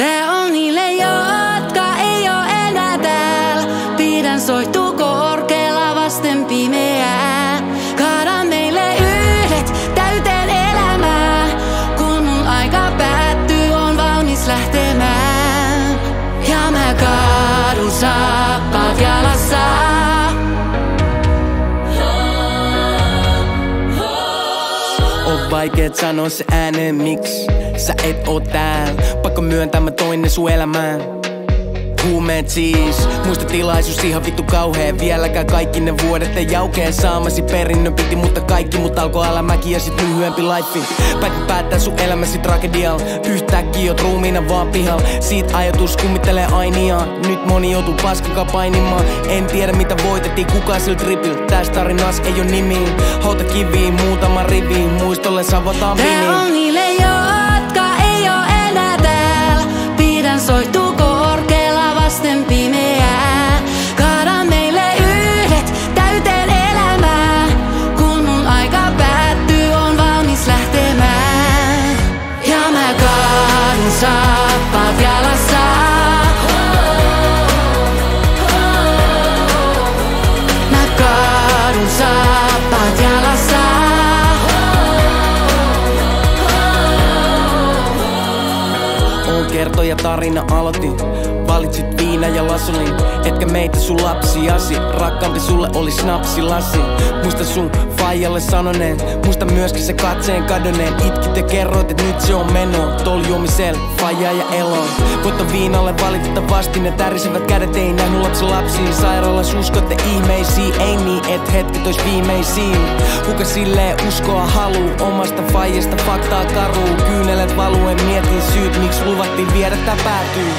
Tää on niille, jotka ei oo enää täällä. Pidän soittuu korkealla vasten pimeää. Kaada meille yhdet täyteen elämää. Kun mun aika päättyy, on valmis lähtemään. Ja mä kaadun saappaat jalassa. Vaikeet sanoa se ääneen miksi Sä et oo täällä. Pakko myöntää mä toin ne sun elämään. Huumeet siis, muista tilaisuus ihan vittu kauhea. Vieläkään kaikki ne vuodet ei jaukeen saamasi perinnön piti Mutta kaikki mut alkoi alamäki ja sit lyhyempi life. Päätit päättää sun elämäsi tragedial Yhtäkkiä oot ruumiina vaan pihal Siitä ajatus kummittelee ainiaan Nyt moni joutuu paskakaan painimaan. En tiedä mitä voitettiin. Kuka sillä tripil Täs tarinas ei oo nimi. Hauta kiviin muutama riviin Muistolle savataan Tää viniin on niille, On kertoja tarina aloitin. Valitsit viina ja lasulin. Etkä meitä sun lapsiasi. Rakkaampi sulle oli snapsilasi. Muista sun faijalle sanoneen. Muista myöskin se katseen kadonneen. Itkit ja kerroit et nyt se on meno. Tol juomisel, faija ja elo. Voitto viinalle valitettavasti. Ne tärisevät kädet ei nähnyt lapsi lapsiin. Sairaalas uskotte ihmeisiin. Ei niin et hetket ois viimeisiin. Kuka silleen uskoa haluu? Omasta faijasta faktaa karuu. Kyynelet valuen mietin syyt Miksi luvattiin viedä tää päätyy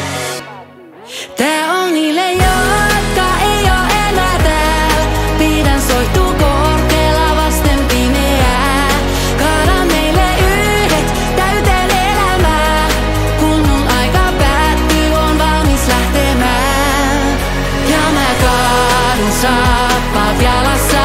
Tää on niille, jotka ei oo enää täällä. Pidän soittuu korkealla vasten pimeää. Kaada meille yhdet täyteen elämää. Kun mun aika päättyy, on valmis lähtemään. Ja mä kaadun saappaat jalassa.